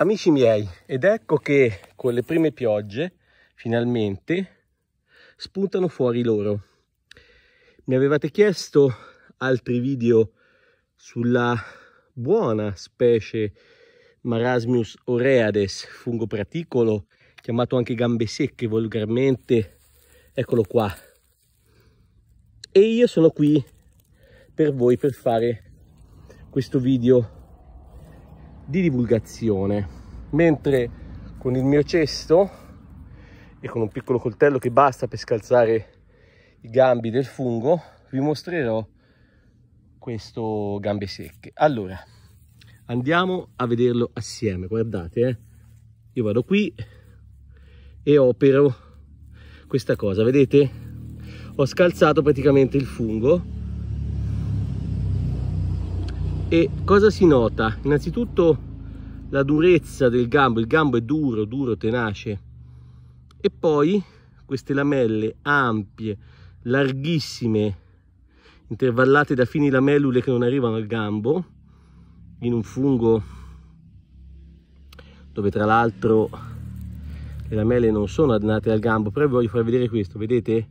Amici miei, ed ecco che con le prime piogge, finalmente, spuntano fuori loro. Mi avevate chiesto altri video sulla buona specie Marasmius oreades, fungo praticolo, chiamato anche gambe secche volgarmente, eccolo qua. E io sono qui per voi per fare questo video di divulgazione. Mentre con il mio cesto e con un piccolo coltello che basta per scalzare i gambi del fungo vi mostrerò questo gambe secche. Allora andiamo a vederlo assieme. Guardate eh. io vado qui e opero questa cosa vedete? Ho scalzato praticamente il fungo e cosa si nota? Innanzitutto la durezza del gambo, il gambo è duro, duro, tenace. E poi queste lamelle ampie, larghissime, intervallate da fini lamellule che non arrivano al gambo in un fungo dove tra l'altro le lamelle non sono adnate al gambo. Però vi voglio far vedere questo vedete?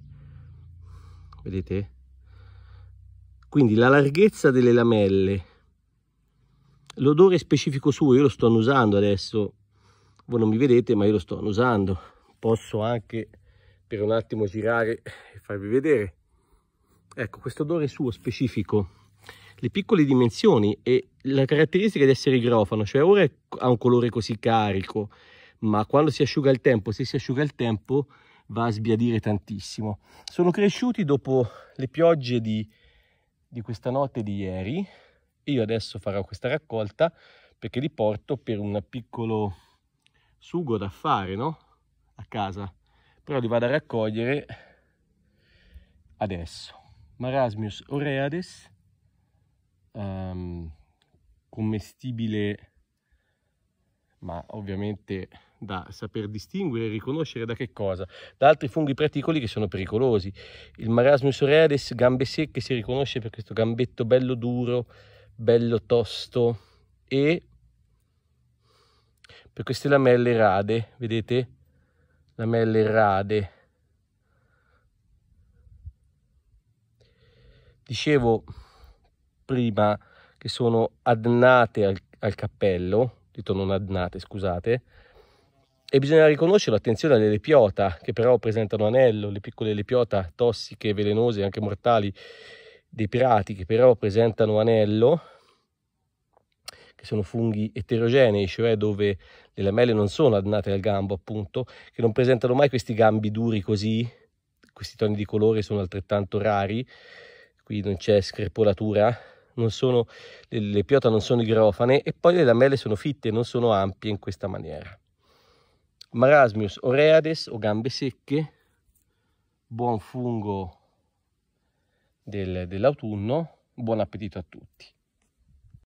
Vedete? Quindi la larghezza delle lamelle l'odore specifico suo io lo sto annusando adesso. Voi non mi vedete ma io lo sto annusando. Posso anche per un attimo girare e farvi vedere. Ecco questo odore suo specifico. Le piccole dimensioni e la caratteristica di essere grofano cioè ora ha un colore così carico ma quando si asciuga il tempo se si asciuga il tempo va a sbiadire tantissimo. Sono cresciuti dopo le piogge di, di questa notte di ieri io adesso farò questa raccolta perché li porto per un piccolo sugo da fare, no? A casa. Però li vado a raccogliere adesso. Marasmius oreades, um, commestibile, ma ovviamente da saper distinguere e riconoscere da che cosa? Da altri funghi praticoli che sono pericolosi. Il Marasmius oreades, gambe secche, si riconosce per questo gambetto bello duro, bello tosto e per queste lamelle rade, vedete? Lamelle rade. Dicevo prima che sono adnate al, al cappello, dito non adnate, scusate, e bisogna riconoscere l'attenzione alle lepiota, che però presentano anello, le piccole lepiota tossiche, velenose, anche mortali, dei pirati che però presentano anello, che sono funghi eterogenei, cioè dove le lamelle non sono adnate al gambo appunto, che non presentano mai questi gambi duri così, questi toni di colore sono altrettanto rari, qui non c'è screpolatura, non sono, le, le piota non sono igrofane e poi le lamelle sono fitte, non sono ampie in questa maniera. Marasmius oreades o gambe secche, buon fungo del, dell'autunno. Buon appetito a tutti.